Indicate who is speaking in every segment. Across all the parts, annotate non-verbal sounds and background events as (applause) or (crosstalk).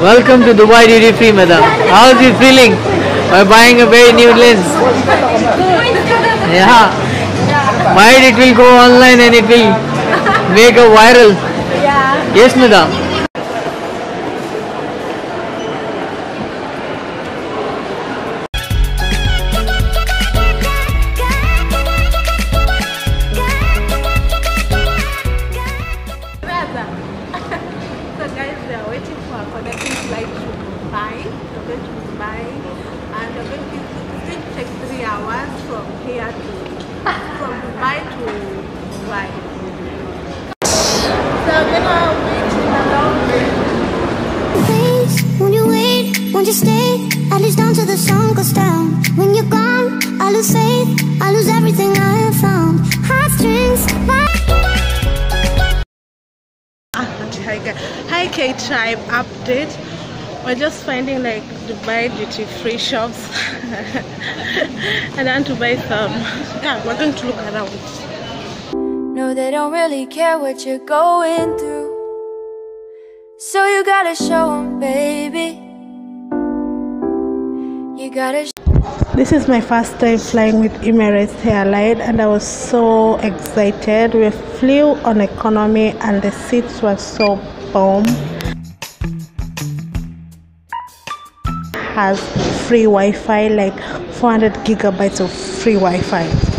Speaker 1: Welcome to Dubai Duty Free, madam. How is you feeling by buying a very new lens? Yeah. Might it will go online and it will make a viral.
Speaker 2: Yeah.
Speaker 1: Yes, madam.
Speaker 2: We are waiting for a connecting flight to Dubai. We're going to and we're going to take three hours from here to from Dubai to. So
Speaker 3: Please, won't you wait? Won't you stay?
Speaker 2: Hi K Tribe update. We're just finding like Dubai duty free shops. (laughs) and I want to buy some. Yeah, we're going to look around.
Speaker 4: No, they don't really care what you're going through. So you gotta show 'em, baby. You gotta
Speaker 2: This is my first time flying with Emirates Airline and I was so excited. We flew on economy and the seats were so bomb. Has free Wi-Fi, like 400 gigabytes of free Wi-Fi.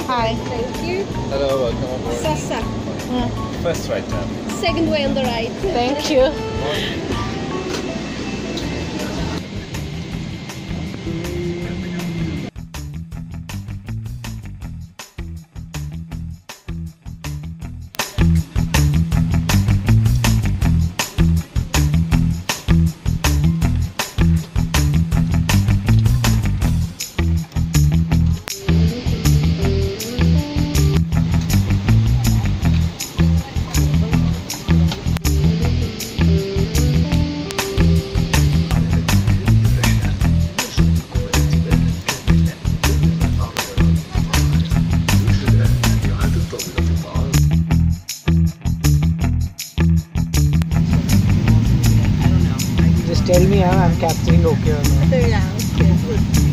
Speaker 2: Hi.
Speaker 5: Thank you.
Speaker 6: Hello, welcome on board.
Speaker 5: Sasa.
Speaker 6: First right turn.
Speaker 5: Second way on the right.
Speaker 2: Thank you.
Speaker 1: Just tell me huh? I'm capturing okay or not.
Speaker 2: Yeah, okay, good.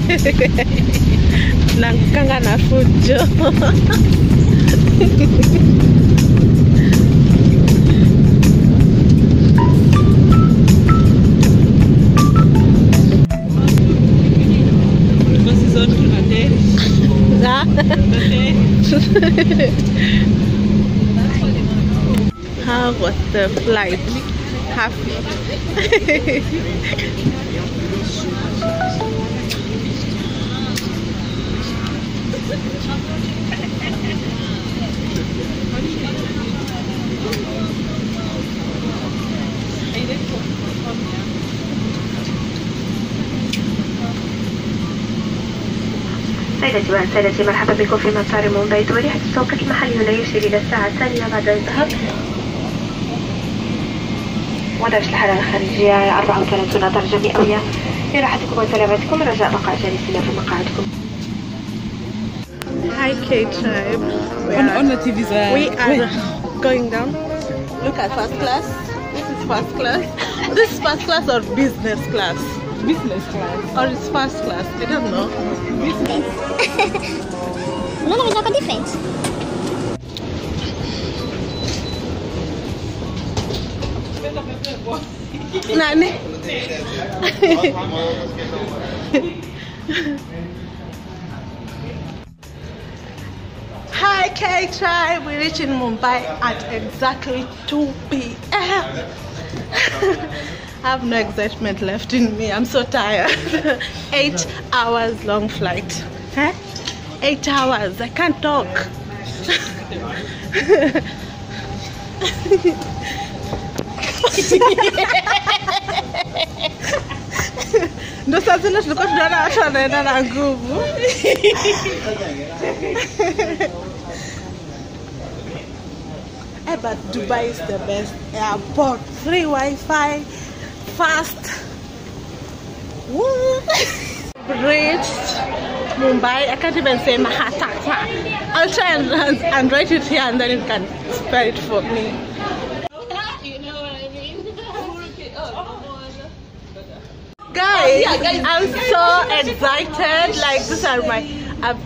Speaker 2: (laughs) Nankanga na fujo. How was the flight? Happy. (laughs)
Speaker 5: سيدتي وسادتي مرحبا بكم في مطار مومباي دولي حيث التوقيت المحلي هنا يشير إلى الساعة الثانية بعد الظهر ودرجة الحرارة الخارجية 34 درجة مئوية لراحتكم وسلامتكم رجاء بقاء جالسين في مقاعدكم
Speaker 2: Hi K tribe. We
Speaker 7: On,
Speaker 2: are,
Speaker 7: on the TV side.
Speaker 2: we are going down. Look at first class. This is first class. (laughs) This is first class or business class?
Speaker 7: business class.
Speaker 2: Or it's first class? I don't know.
Speaker 3: No,
Speaker 2: Hi K tribe. we're reaching Mumbai at exactly 2 p.m. (laughs) I have no excitement left in me. I'm so tired. (laughs) Eight hours long flight. Huh? Eight hours. I can't talk. (laughs) ndo saa zile tulikuwa tunaona watu wanaenda na nguvu. Eh, but dubai is the best airport. Free wi-fi fast. Woo. reached mumbai i can't even say mahatata i'll try and, and write it here and then you can spell it for me Oh, guys, I'm so excited. Like these are my. I've,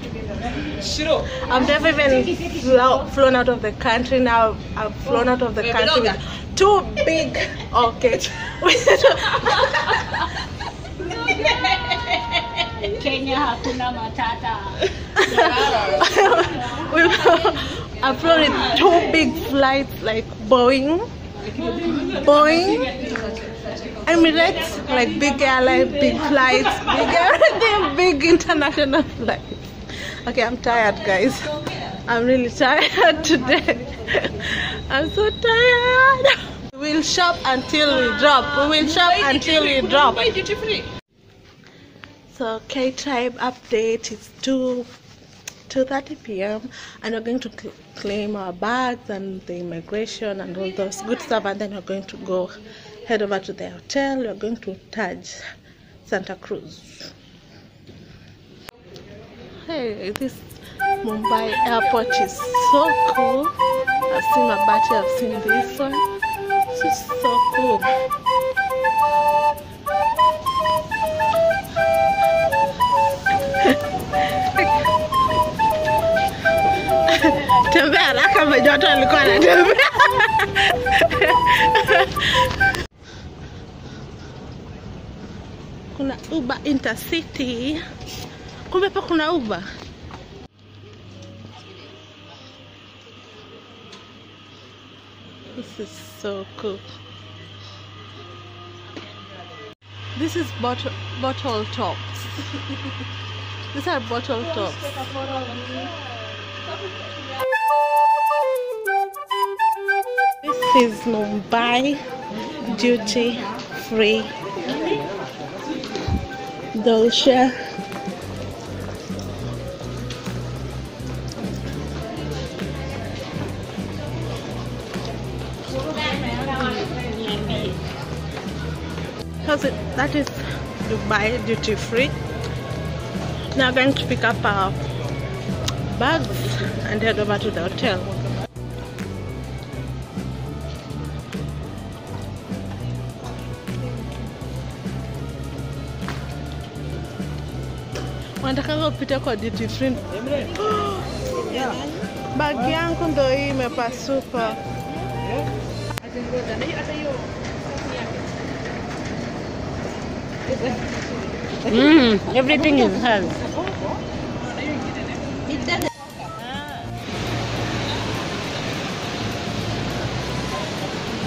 Speaker 2: I've never even flo- flown out of the country. Now I've flown out of the country with two big. Okay. (laughs)
Speaker 8: Kenya hakuna matata. (laughs) (laughs)
Speaker 2: I've flown with two big flights, like Boeing, Boeing, Emirates, like big airline, big flights, big everything, (laughs) big international flights. Okay, I'm tired, guys. I'm really tired (laughs) today. I'm so tired. We'll shop until we drop. We will shop until we drop. So K Tribe update is 2 2:30 p.m. and we're going to cl- claim our bags and the immigration and all those good stuff and then we're going to go head over to the hotel. We're going to Taj Santa Cruz. Hey, this Mumbai airport is so cool. I've seen my battery, I've seen this one. This is so cool. (laughs) tembea haraka majoto alikuwa walikuwa (laughs) kuna uber intercity. Kumbe kuna uber? This is so cool. This is bottle bottle tops. These are bottle tops. This is Mumbai duty free Dolce. How's it? That is Dubai duty free. Now I'm going to pick up our bags and head over to the hotel. Nataka upite kwa duty free. Bagi yangu ndo hii imepasuka.
Speaker 8: Mm, everything is hers.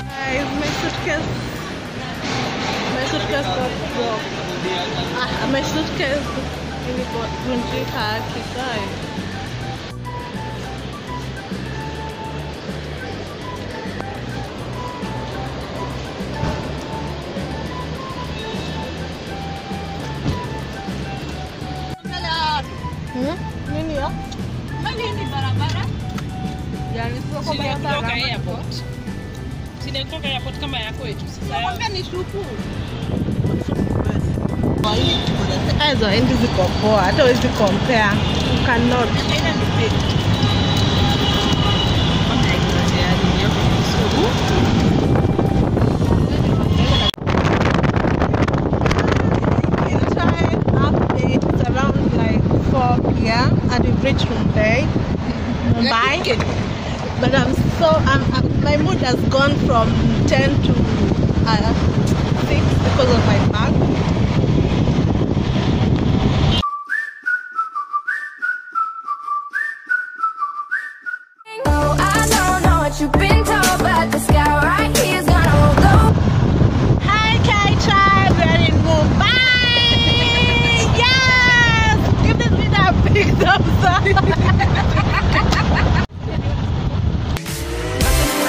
Speaker 2: Guys, my suitcase. My got broke. Ah, my suitcase ilivunjika haki zao. Hmm? Ah?
Speaker 7: Airport. Sinatoka airport kama yako yetu sasa. Nakwambia ni shukuru.
Speaker 2: Hizo endi ziko poa hata huwezi compare you cannot Inside, update, it's around like 4 p.m. and we've reached Mumbai. Mumbai. But I'm so, I'm, I'm, my mood has gone from 10 to uh, 6 because of my bag.
Speaker 4: Don't know what you've been told, but the sky right here is gonna go.
Speaker 2: Hi, Tribe. We're in Mumbai. Yes! Give this video a big thumbs up. (laughs)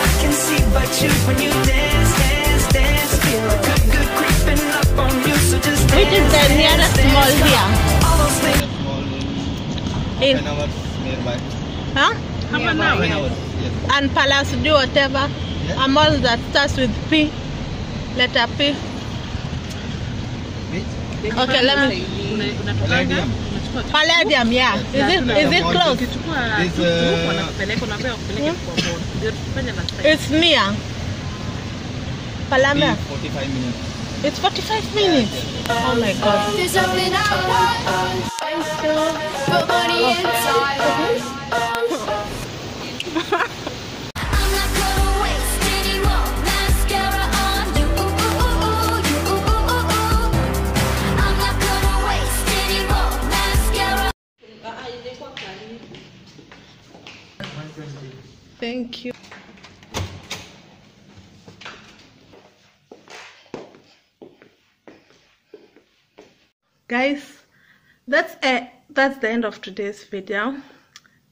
Speaker 9: I can see but you when you dance, dance, dance. Feel a good, good creeping up on you. So just
Speaker 2: Which is the nearest mall here?
Speaker 9: all those things.
Speaker 2: In,
Speaker 6: Ten nearby.
Speaker 2: huh?
Speaker 6: Ten hours. Yes.
Speaker 2: And Palace do whatever.
Speaker 6: Yeah.
Speaker 2: A mall that starts with P. Letter P.
Speaker 6: Which?
Speaker 2: Okay, let me.
Speaker 6: Palladium.
Speaker 2: Palladium, yeah. Is it is it close?
Speaker 6: This, uh,
Speaker 2: It's near. Palamia.
Speaker 6: 45 minutes.
Speaker 2: It's 45 minutes. Oh my god.
Speaker 4: There's something I want, but money inside.
Speaker 2: Thank you. Guys, that's it. That's the end of today's video.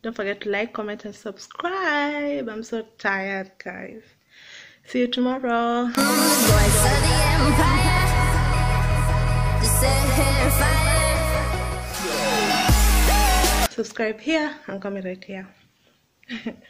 Speaker 2: Don't forget to like, comment, and subscribe. I'm so tired, guys. See you tomorrow. Subscribe here and comment right here. (laughs)